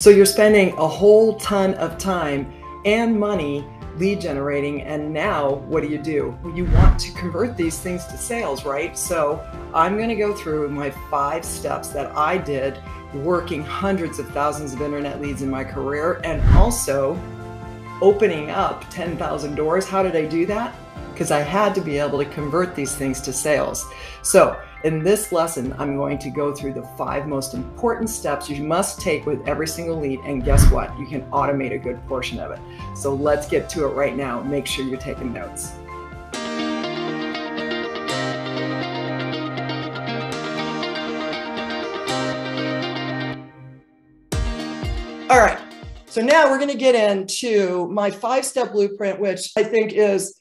So you're spending a whole ton of time and money lead generating. And now what do you do? You want to convert these things to sales, right? So I'm going to go through my five steps that I did working hundreds of thousands of internet leads in my career and also opening up 10,000 doors. How did I do that? Because I had to be able to convert these things to sales. So in this lesson, I'm going to go through the five most important steps you must take with every single lead. And guess what? You can automate a good portion of it. So let's get to it right now. Make sure you're taking notes. All right. So now we're going to get into my five step blueprint, which I think is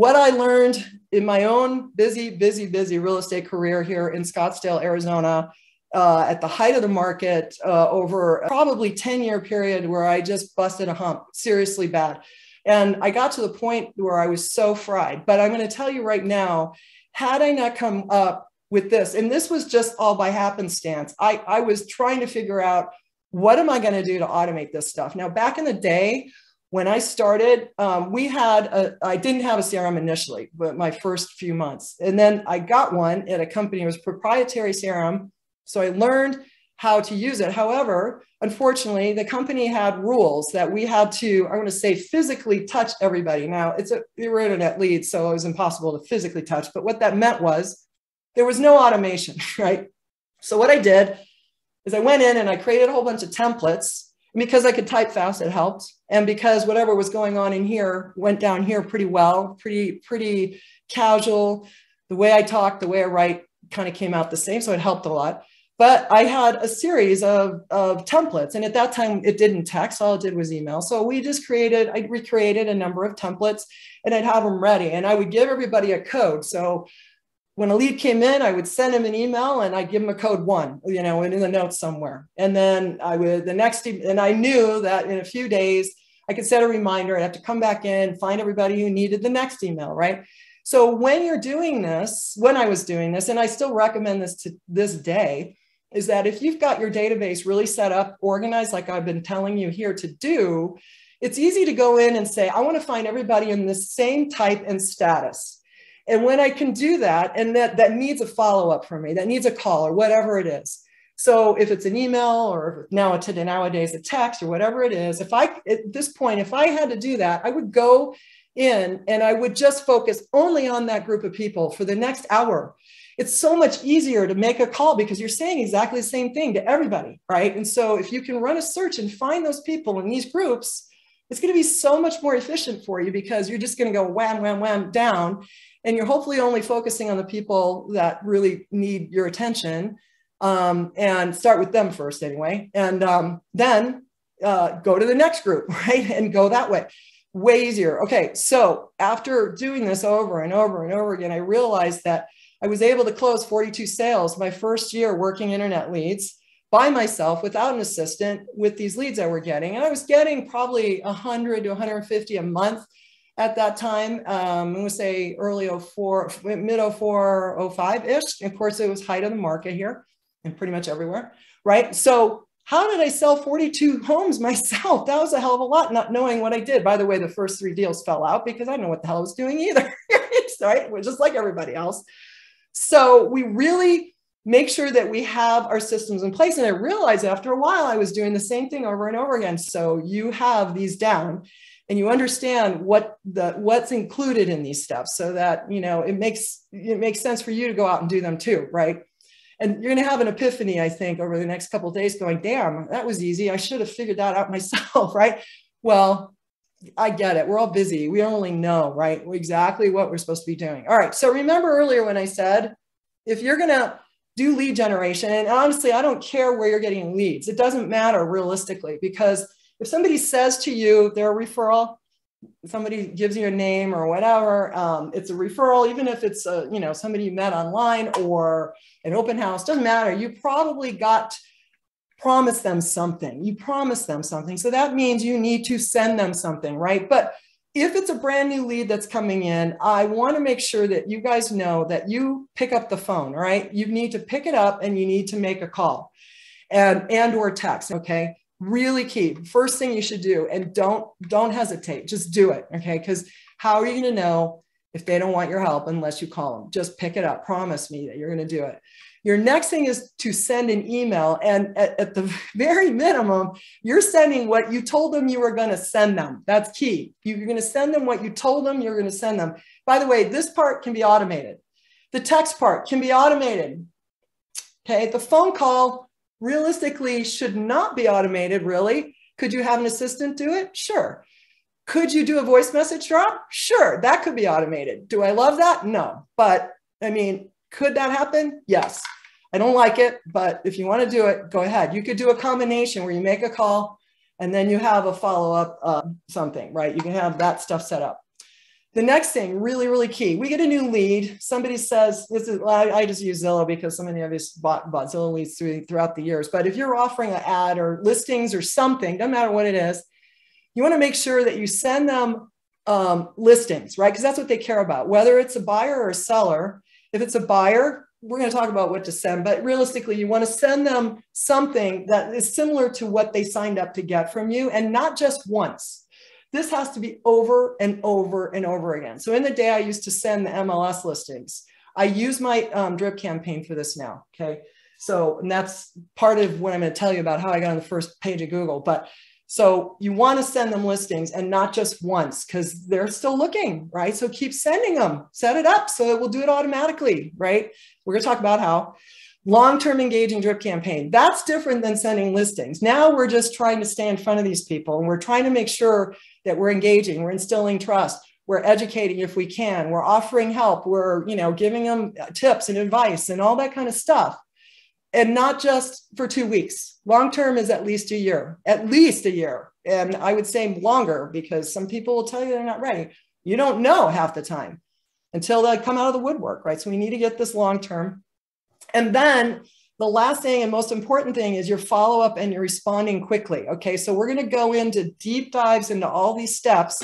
what I learned in my own busy, busy, busy real estate career here in Scottsdale, Arizona, uh, at the height of the market uh, over probably 10 year period where I just busted a hump seriously bad. And I got to the point where I was so fried. But I'm going to tell you right now, had I not come up with this, and this was just all by happenstance, I, I was trying to figure out what am I going to do to automate this stuff? Now, back in the day, when I started, um, we had a, I didn't have a CRM initially, but my first few months. And then I got one at a company, it was proprietary CRM. So I learned how to use it. However, unfortunately, the company had rules that we had to, I want to say, physically touch everybody. Now, it's a, we were internet leads, so it was impossible to physically touch. But what that meant was there was no automation, right? So what I did is I went in and I created a whole bunch of templates because I could type fast, it helped. And because whatever was going on in here went down here pretty well, pretty, pretty casual. The way I talk, the way I write kind of came out the same. So it helped a lot. But I had a series of, of templates. And at that time, it didn't text. All it did was email. So we just created, I recreated a number of templates and I'd have them ready. And I would give everybody a code. So when a lead came in, I would send him an email and I'd give him a code one, you know, in the notes somewhere. And then I would the next, and I knew that in a few days I could set a reminder. I'd have to come back in, find everybody who needed the next email, right? So when you're doing this, when I was doing this, and I still recommend this to this day, is that if you've got your database really set up, organized, like I've been telling you here to do, it's easy to go in and say, I want to find everybody in the same type and status and when I can do that, and that, that needs a follow up from me, that needs a call or whatever it is. So if it's an email or now today nowadays a text or whatever it is, if I at this point, if I had to do that, I would go in and I would just focus only on that group of people for the next hour. It's so much easier to make a call because you're saying exactly the same thing to everybody, right? And so if you can run a search and find those people in these groups, it's going to be so much more efficient for you because you're just going to go wham, wham, wham down and you're hopefully only focusing on the people that really need your attention um, and start with them first anyway and um, then uh, go to the next group right and go that way. Way easier. Okay so after doing this over and over and over again i realized that i was able to close 42 sales my first year working internet leads by myself without an assistant with these leads i were getting and i was getting probably 100 to 150 a month at that time. Um, going to say early 04, mid 04, 05 ish. Of course, it was height of the market here and pretty much everywhere, right? So, how did I sell 42 homes myself? That was a hell of a lot, not knowing what I did. By the way, the first three deals fell out because I didn't know what the hell I was doing either, right? We're just like everybody else. So, we really make sure that we have our systems in place. And I realized after a while I was doing the same thing over and over again. So, you have these down and you understand what the what's included in these steps so that you know it makes it makes sense for you to go out and do them too right? And you're going to have an epiphany i think over the next couple days going damn that was easy. I should have figured that out myself right? Well i get it. We're all busy. We really know right exactly what we're supposed to be doing. All right. So remember earlier when i said if you're going to do lead generation and honestly i don't care where you're getting leads it doesn't matter realistically because if somebody says to you they're a referral, somebody gives you a name or whatever, um, it's a referral, even if it's a, you know somebody you met online or an open house, doesn't matter. You probably got promised them something. You promised them something. So that means you need to send them something, right? But if it's a brand new lead that's coming in, I want to make sure that you guys know that you pick up the phone, right? You need to pick it up and you need to make a call and and or text, okay? really key. First thing you should do, and don't don't hesitate, just do it. Okay, because how are you going to know if they don't want your help unless you call them? Just pick it up. Promise me that you're going to do it. Your next thing is to send an email. And at, at, the very minimum, you're sending what you told them you were going to send them. That's key. You're going to send them what you told them you're going to send them. By the way, this part can be automated. The text part can be automated. Okay. The phone call realistically should not be automated, really. Could you have an assistant do it? Sure. Could you do a voice message drop? Sure, that could be automated. Do I love that? No. But I mean, could that happen? Yes. I don't like it, but if you want to do it, go ahead. You could do a combination where you make a call and then you have a follow up uh, something, right? You can have that stuff set up. The next thing, really, really key. We get a new lead. Somebody says, "This is." I, I just use Zillow because so many of us bought, bought Zillow leads through, throughout the years. But if you're offering an ad or listings or something, doesn't matter what it is, you want to make sure that you send them um, listings, right? Because that's what they care about, whether it's a buyer or a seller. If it's a buyer, we're going to talk about what to send, but realistically, you want to send them something that is similar to what they signed up to get from you and not just once. This has to be over and over and over again. So in the day, I used to send the MLS listings. I use my um, drip campaign for this now. Okay. So, and that's part of what I'm going to tell you about how I got on the first page of Google. But so you want to send them listings and not just once because they're still looking, right? So keep sending them, set it up so it will do it automatically, right? We're going to talk about how long-term engaging drip campaign. That's different than sending listings. Now we're just trying to stay in front of these people and we're trying to make sure that we're engaging, we're instilling trust, we're educating if we can, we're offering help, we're, you know, giving them tips and advice and all that kind of stuff and not just for two weeks. Long term is at least a year, at least a year. And I would say longer because some people will tell you they're not ready. You don't know half the time until they come out of the woodwork, right? So we need to get this long term. And then the last thing and most important thing is your follow up and you're responding quickly. Okay, so we're going to go into deep dives into all these steps